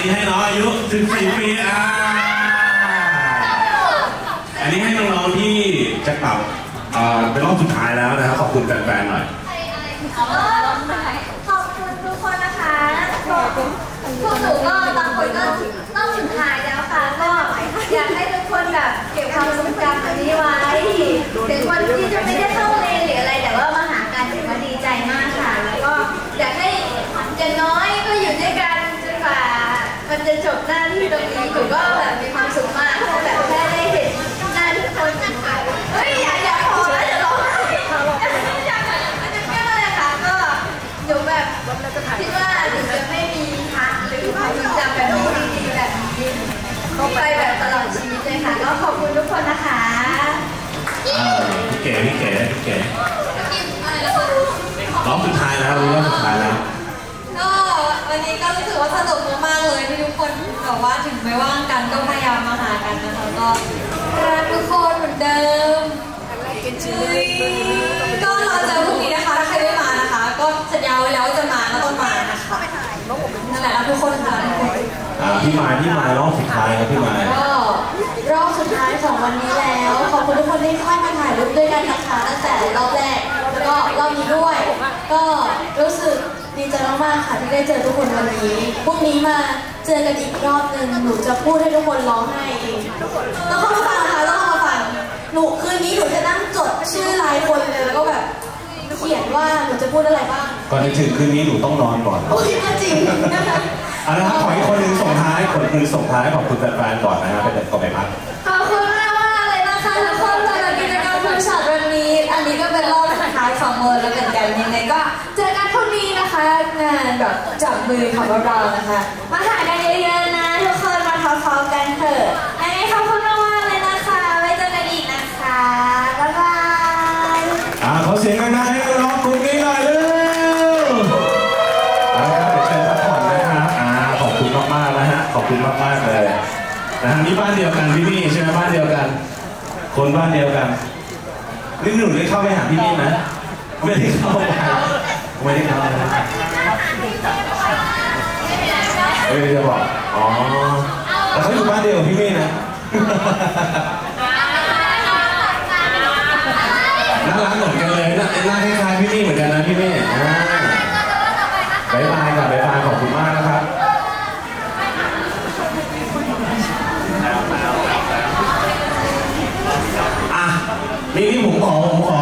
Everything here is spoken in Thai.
น้องอายุ14ปีอ่าอันนี้ให้น้องๆที่จะกลับเอ่อเป็นรอบสุดท้ายแล้วนะครับขอบคุณแฟนๆหน่อย ขอบคุณทุกคนนะคะพวกหนูก็บางคนก็ต้องสุดท้ายแล้วค่ะ ก็อยากให้ทุกคนแบบเก็บความทรงจำอันนี้ไว้ ถึงวันที่จะไม่ได้เข้าเรียนหรืออะไร แต่ว่ามาหากันถือว่าดีใจมากค่ะ แล้วก็อยากให้อย่างน้อยก็อยู่ด้วยกันจนกว่า มันจะจบหน้าที่ตรงนี้หนูก็แบบมีความสุขมากถ้าแบบแค่ได้เห็นหน้าทุกคนเฮ้ยอย่าอย่าพอแล้วจะร้องไห้อยากมันจะแค่เลยค่ะก็หนูแบบคิดว่าหนูจะไม่มีพักหรือความทรงจำแบบนี้ดีๆแบบนี้ไปแบบตลอดชีวิตเลยค่ะก็ขอบคุณทุกคนนะคะอ่าพี่เก๋พี่เก๋พี่เก๋รอบสุดท้ายแล้วรอบสุดท้ายแล้ว วันนี้ก็รู้สึกว่าสนุกมากๆเลยที่ทุกคนแบบว่าถึงไม่ว่างกันก็พยายามมาหากันนะคะก็รักทุกคนเหมือนเดิมเฮ้ยก็รอเจอพรุ่งนี้นะคะถ้าใครไม่มานะคะ ก็สัญญาไว้แล้วว่าจะมาก็ต้องมานะคะนั่นแหละรักทุกคนค่ะทุกคนอ่าพี่มายพี่มายรอบสุดท้ายครับพี่มายก็รอบสุดท้ายของวันนี้แล้วขอบคุณทุกคนที่เข้ามาถ่ายรูปด้วยกันนะคะตั้งแต่รอบแรกแล้วก็รอบนี้ด้วย ก็รู้สึก ดีใจมากๆค่ะที่ได้เจอทุกคนวันนี้พรุ่งนี้มาเจอกันอีกรอบหนึ่งหนูจะพูดให้ทุกคนร้องไห้เองต้องเข้ามาฟังนะคะต้องเข้ามาฟังหนูคืนนี้หนูจะนั่งจดชื่อรายคนเลยแล้วก็แบบเขียนว่าหนูจะพูดอะไรบ้างก่อนจะถึงคืนนี้หนูต้องนอนก่อนโอ้ยก็จริงนะคะเอาละครับขออีกคนหนึ่งส่งท้ายคนหนึ่งส่งท้ายขอบคุณแฟนๆก่อนนะครับเป็นก่อนไปพักขอบคุณมากมากๆเลยนะคะทุกคนานแบบจับมือของเรานะคะ มาหากันเยอะๆนะทุกคนมาพร้อๆกันเถอะยังไงขอบคุณมากๆเลยนะคะไว้เจอกันอีกนะคะบ๊ายบายอ่าขอเสียงดังๆให้น้องกลุ่มนี้หน่อยเร็วเอาละครับเดี๋ยวเชิญพักผ่อนนะครับอ่าขอบคุณมากๆนะฮะขอบคุณมากๆเลยนะฮะนี่บ้านเดียวกันพี่นี่ใช่ไหมบ้านเดียวกัน คนบ้านเดียวกันนี่หนูได้เข้าไปหาพี่นี่ไหมไม่ได้เข้าไปไม่ได้เข้า ยจะบอก อ๋อ แต่เขาอยู่บ้านเดียวกับพี่นี่นะน่ารักเหมือนกันเลยน้าน้าคล้ายๆพี่นี่เหมือนกันนะพี่นี่อ่าบายบายก่อนบายบายขอบคุณมากนะครับอะนี่นี่ผมขอผมขอ